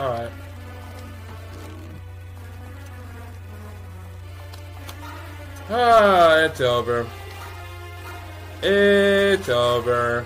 Alright. Ah, it's over. It's over.